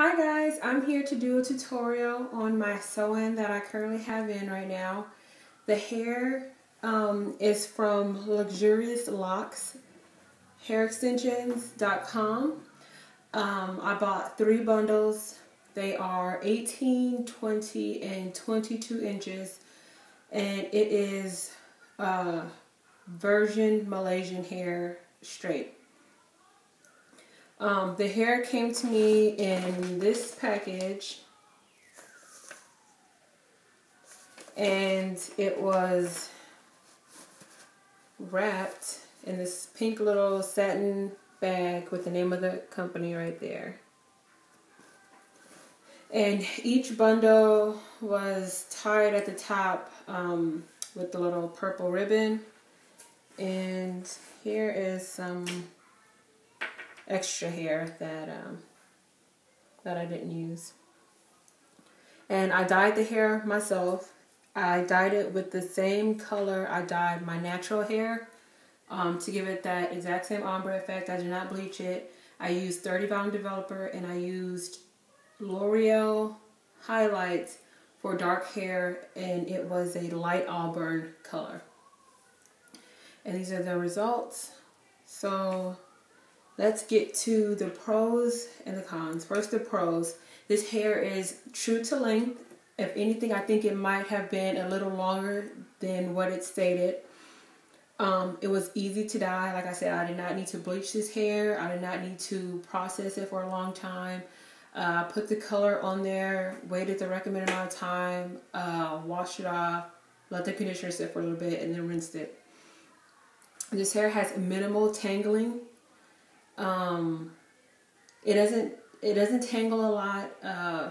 Hi guys, I'm here to do a tutorial on my sew-in that I currently have in right now. The hair um, is from Luxurious Locs Hair Extensions.com. Um, I bought three bundles. They are 18, 20, and 22 inches. And it is uh, virgin Malaysian hair straight. Um, the hair came to me in this package. And it was wrapped in this pink little satin bag with the name of the company right there. And each bundle was tied at the top um, with the little purple ribbon. And here is some extra hair that um, that I didn't use. And I dyed the hair myself. I dyed it with the same color I dyed my natural hair um, to give it that exact same ombre effect. I did not bleach it. I used 30 volume developer and I used L'Oreal highlights for dark hair and it was a light auburn color. And these are the results. So Let's get to the pros and the cons. First, the pros. This hair is true to length. If anything, I think it might have been a little longer than what it stated. Um, it was easy to dye. Like I said, I did not need to bleach this hair. I did not need to process it for a long time. Uh, put the color on there, waited the recommended amount of time, uh, washed it off, let the conditioner sit for a little bit, and then rinsed it. This hair has minimal tangling. Um, it doesn't it doesn't tangle a lot. Uh,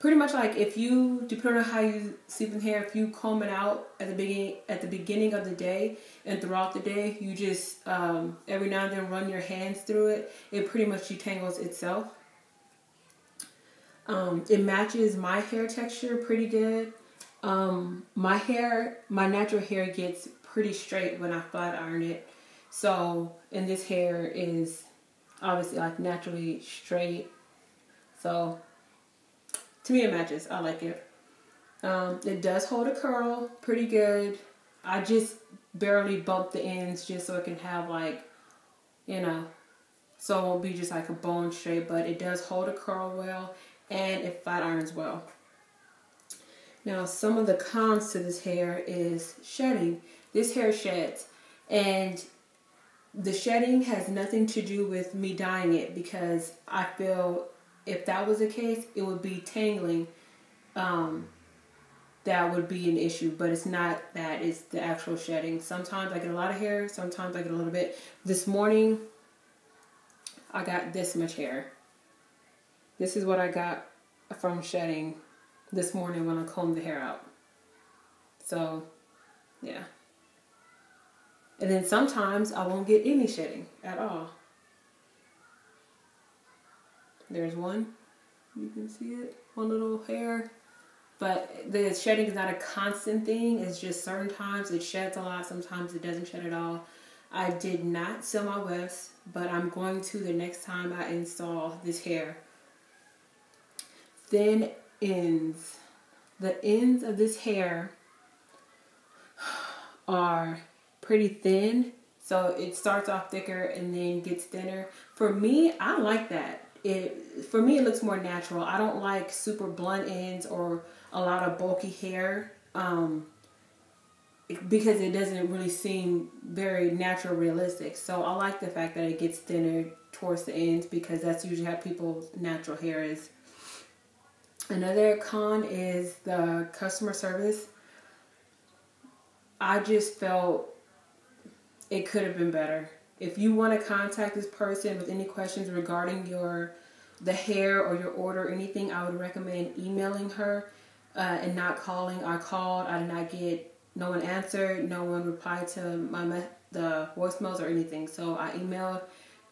pretty much like if you depending on how you sleep in hair, if you comb it out at the beginning at the beginning of the day and throughout the day, you just um, every now and then run your hands through it. It pretty much detangles itself. Um, it matches my hair texture pretty good. Um, my hair, my natural hair gets pretty straight when I flat iron it. So, and this hair is obviously like naturally straight. So, to me it matches. I like it. Um, it does hold a curl pretty good. I just barely bump the ends just so it can have like, you know, so it won't be just like a bone straight, but it does hold a curl well and it flat irons well. Now, some of the cons to this hair is shedding. This hair sheds and the shedding has nothing to do with me dyeing it because I feel if that was the case, it would be tangling. Um, that would be an issue, but it's not that. It's the actual shedding. Sometimes I get a lot of hair. Sometimes I get a little bit. This morning, I got this much hair. This is what I got from shedding this morning when I combed the hair out. So, yeah. And then sometimes I won't get any shedding at all. There's one. You can see it. One little hair. But the shedding is not a constant thing. It's just certain times it sheds a lot. Sometimes it doesn't shed at all. I did not seal my wefts, but I'm going to the next time I install this hair. Thin ends. The ends of this hair are pretty thin. So it starts off thicker and then gets thinner. For me, I like that. It for me it looks more natural. I don't like super blunt ends or a lot of bulky hair. Um, because it doesn't really seem very natural realistic. So I like the fact that it gets thinner towards the ends because that's usually how people's natural hair is. Another con is the customer service. I just felt it could have been better. If you want to contact this person with any questions regarding your the hair or your order or anything, I would recommend emailing her uh, and not calling. I called, I did not get no one answered, no one replied to my the voicemails or anything. So I emailed,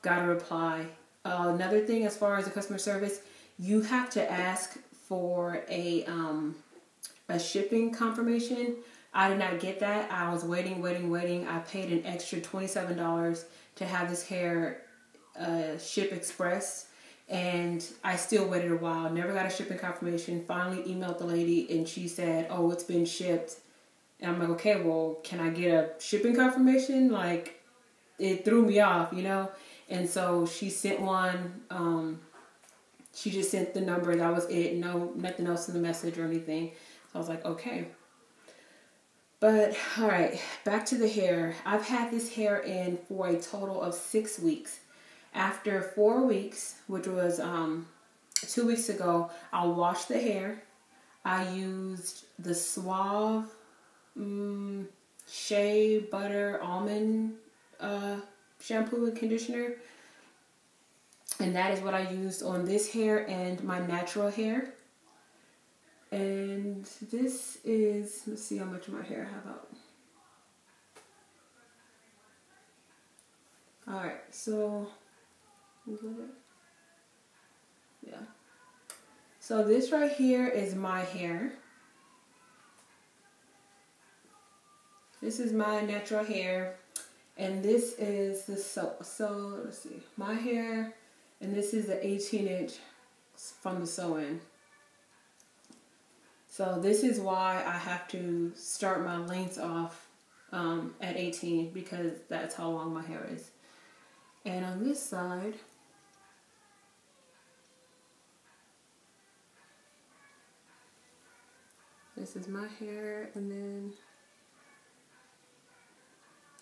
got a reply. Uh, another thing, as far as the customer service, you have to ask for a um, a shipping confirmation I did not get that. I was waiting, waiting, waiting. I paid an extra $27 to have this hair uh, ship express. and I still waited a while. Never got a shipping confirmation. Finally emailed the lady, and she said, "Oh, it's been shipped." And I'm like, "Okay, well, can I get a shipping confirmation?" Like, it threw me off, you know. And so she sent one. Um, she just sent the number. That was it. No, nothing else in the message or anything. So I was like, okay. But all right, back to the hair. I've had this hair in for a total of six weeks. After four weeks, which was um, two weeks ago, I washed the hair. I used the Suave um, Shea Butter Almond uh, shampoo and conditioner. And that is what I used on this hair and my natural hair. And this is, let's see how much of my hair I have out. Alright, so yeah. So this right here is my hair. This is my natural hair. And this is the so so let's see. My hair and this is the 18 inch from the sew-in. So this is why I have to start my length off um, at 18 because that's how long my hair is. And on this side, this is my hair and then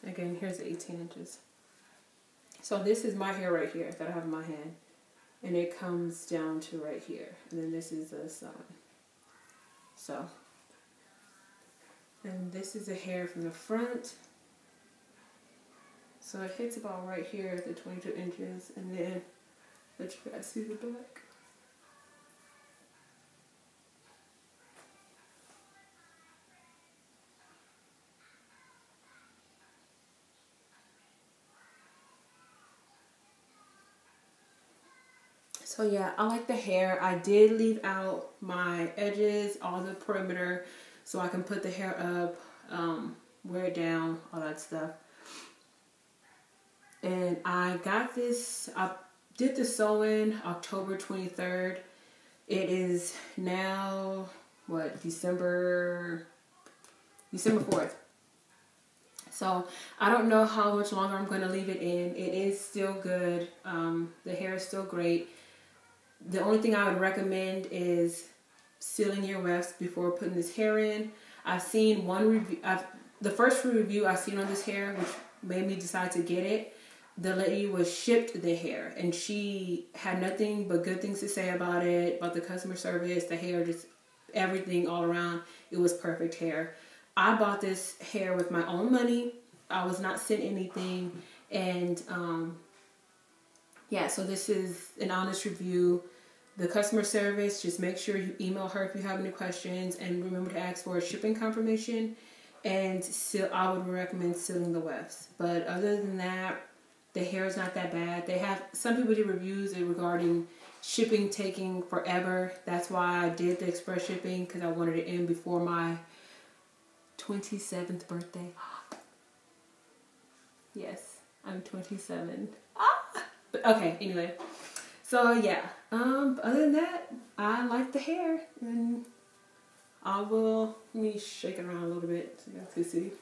again here's 18 inches. So this is my hair right here that I have in my hand and it comes down to right here and then this is the side. So and this is the hair from the front so it hits about right here at the 22 inches and then let you guys see the back. So yeah, I like the hair. I did leave out my edges, all the perimeter, so I can put the hair up, um, wear it down, all that stuff and I got this, I did the sew-in October 23rd. It is now, what, December, December 4th. So I don't know how much longer I'm going to leave it in. It is still good. Um, the hair is still great. The only thing I would recommend is sealing your wefts before putting this hair in. I've seen one review, I've, the first review I've seen on this hair, which made me decide to get it, the lady was shipped the hair and she had nothing but good things to say about it, about the customer service, the hair, just everything all around. It was perfect hair. I bought this hair with my own money. I was not sent anything. And um, yeah, so this is an honest review. The customer service, just make sure you email her if you have any questions and remember to ask for a shipping confirmation. And still, I would recommend sealing the wefts. But other than that, the hair is not that bad. They have some people did reviews regarding shipping taking forever. That's why I did the express shipping because I wanted it in before my 27th birthday. yes, I'm 27. Ah! But okay, anyway. So yeah, um, other than that, I like the hair and I will, let me shake it around a little bit so you guys can see.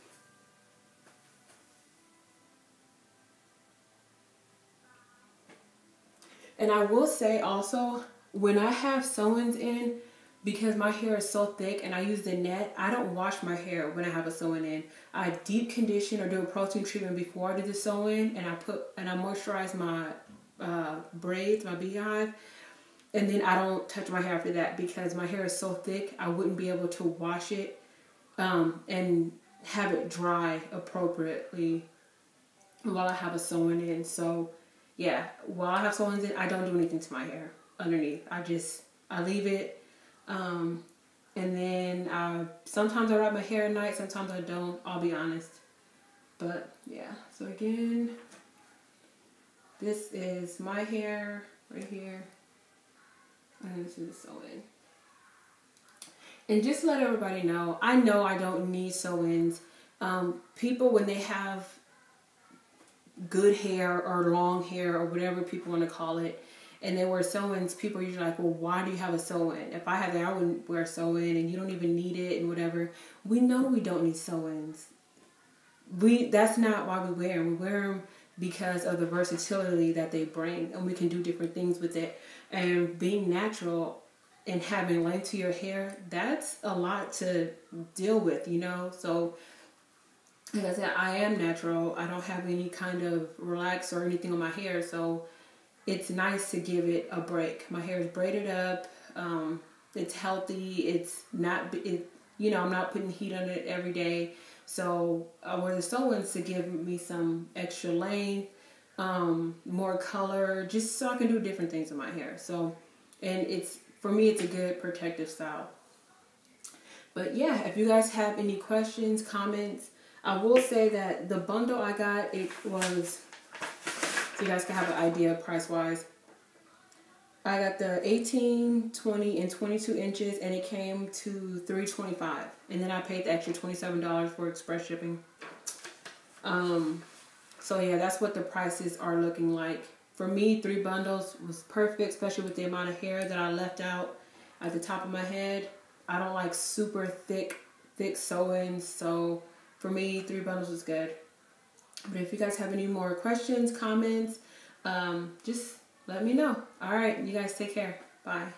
And I will say also, when I have sew-ins in, because my hair is so thick and I use the net, I don't wash my hair when I have a sew-in in. I deep condition or do a protein treatment before I do the sew-in and I put and I moisturize my uh, braids, my beehive, and then I don't touch my hair after that because my hair is so thick I wouldn't be able to wash it um, and have it dry appropriately while I have a sew-in. So yeah, while I have sew-ins in, I don't do anything to my hair underneath. I just I leave it, um, and then I sometimes I wrap my hair at night. Sometimes I don't. I'll be honest, but yeah. So again, this is my hair right here, and this is sew-in. And just let everybody know, I know I don't need sew-ins. Um, people when they have good hair or long hair or whatever people want to call it and they wear sew-ins, people are usually like, well, why do you have a sew-in? If I had that, I wouldn't wear sew-in, and you don't even need it and whatever. We know we don't need sew-ins. We that's not why we wear them. We wear them because of the versatility that they bring, and we can do different things with it. And being natural and having length to your hair, that's a lot to deal with, you know. So like I said, I am natural. I don't have any kind of relax or anything on my hair, so it's nice to give it a break. My hair is braided up. Um, it's healthy. It's not. It you know I'm not putting heat on it every day. So I wear the sew-ins to give me some extra length, um, more color, just so I can do different things in my hair. So, and it's for me, it's a good protective style. But yeah, if you guys have any questions, comments, I will say that the bundle I got it was so you guys can have an idea price wise. I got the 18, 20, and 22 inches, and it came to 325 And then I paid the extra $27 for express shipping. Um, so yeah, that's what the prices are looking like. For me, three bundles was perfect, especially with the amount of hair that I left out at the top of my head. I don't like super thick, thick sew-ins, so for me, three bundles was good. But if you guys have any more questions, comments, um, just let me know. All right, you guys take care. Bye.